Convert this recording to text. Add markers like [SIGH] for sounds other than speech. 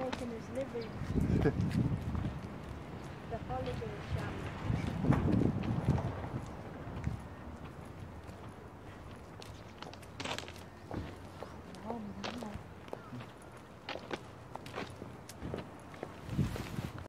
making his living. [LAUGHS] the holiday.